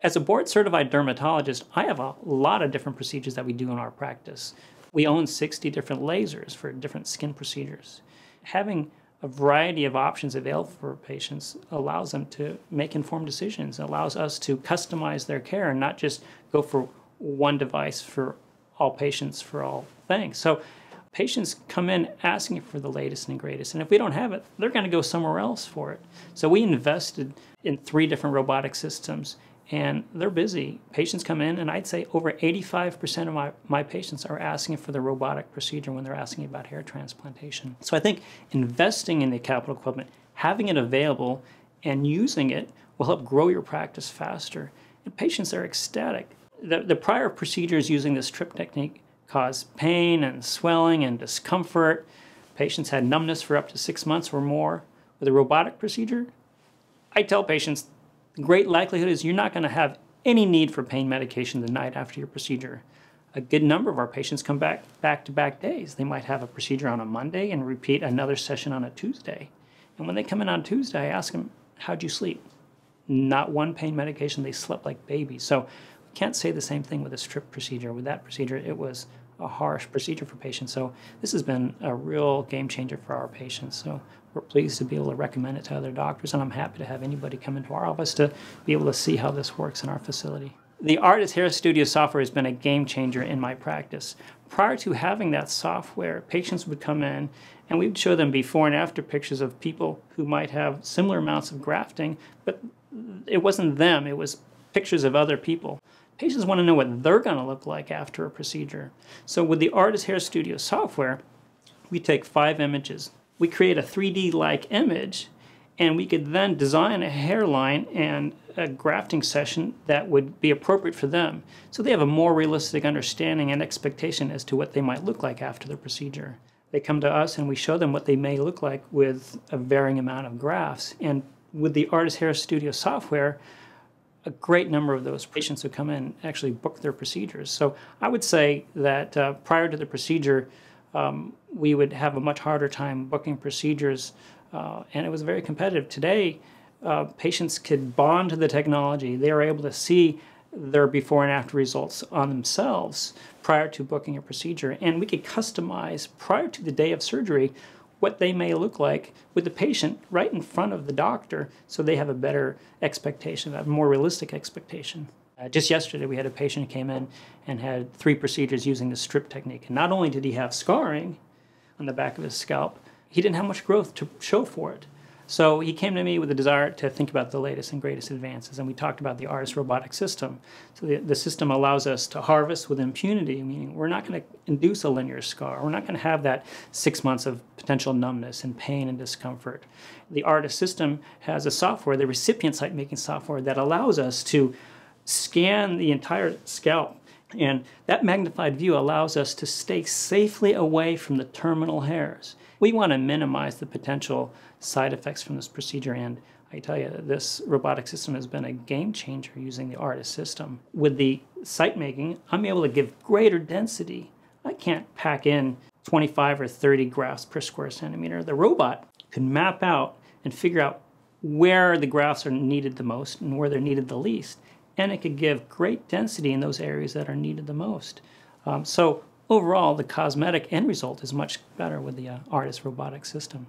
As a board certified dermatologist, I have a lot of different procedures that we do in our practice. We own 60 different lasers for different skin procedures. Having a variety of options available for patients allows them to make informed decisions. Allows us to customize their care and not just go for one device for all patients for all things. So patients come in asking for the latest and greatest. And if we don't have it, they're going to go somewhere else for it. So we invested in three different robotic systems and they're busy. Patients come in, and I'd say over 85% of my, my patients are asking for the robotic procedure when they're asking about hair transplantation. So I think investing in the capital equipment, having it available, and using it will help grow your practice faster. And patients are ecstatic. The, the prior procedures using this strip technique caused pain and swelling and discomfort. Patients had numbness for up to six months or more. With a robotic procedure, I tell patients great likelihood is you're not going to have any need for pain medication the night after your procedure. A good number of our patients come back back to back days. They might have a procedure on a Monday and repeat another session on a Tuesday. And when they come in on Tuesday, I ask them, How'd you sleep? Not one pain medication. They slept like babies. So we can't say the same thing with a strip procedure. With that procedure, it was a harsh procedure for patients. So this has been a real game changer for our patients. So we're pleased to be able to recommend it to other doctors, and I'm happy to have anybody come into our office to be able to see how this works in our facility. The ARTAS Hair Studio software has been a game changer in my practice. Prior to having that software, patients would come in and we would show them before and after pictures of people who might have similar amounts of grafting, but it wasn't them, it was pictures of other people. Patients want to know what they're going to look like after a procedure. So with the ARTAS Hair Studio software, we take five images. We create a 3D-like image, and we could then design a hairline and a grafting session that would be appropriate for them. So they have a more realistic understanding and expectation as to what they might look like after the procedure. They come to us and we show them what they may look like with a varying amount of grafts. And with the ARTAS Hair Studio software, a great number of those patients who come in actually book their procedures. So I would say that uh, prior to the procedure, um, we would have a much harder time booking procedures, uh, and it was very competitive. Today, uh, patients could bond to the technology. They are able to see their before and after results on themselves prior to booking a procedure, and we could customize prior to the day of surgery what they may look like with the patient right in front of the doctor so they have a better expectation, a more realistic expectation. Uh, just yesterday, we had a patient came in and had three procedures using the strip technique. And not only did he have scarring on the back of his scalp, he didn't have much growth to show for it. So he came to me with a desire to think about the latest and greatest advances, and we talked about the ARTAS robotic system. So the, the system allows us to harvest with impunity, meaning we're not going to induce a linear scar. We're not going to have that six months of potential numbness and pain and discomfort. The ARTAS system has a software, the recipient site making software, that allows us to scan the entire scalp and that magnified view allows us to stay safely away from the terminal hairs. We want to minimize the potential side effects from this procedure, and I tell you, this robotic system has been a game changer using the ARTAS system. With the site making, I'm able to give greater density. I can't pack in 25 or 30 grafts per square centimeter. The robot can map out and figure out where the grafts are needed the most and where they're needed the least and it could give great density in those areas that are needed the most. Um, so overall, the cosmetic end result is much better with the uh, ARTAS robotic system.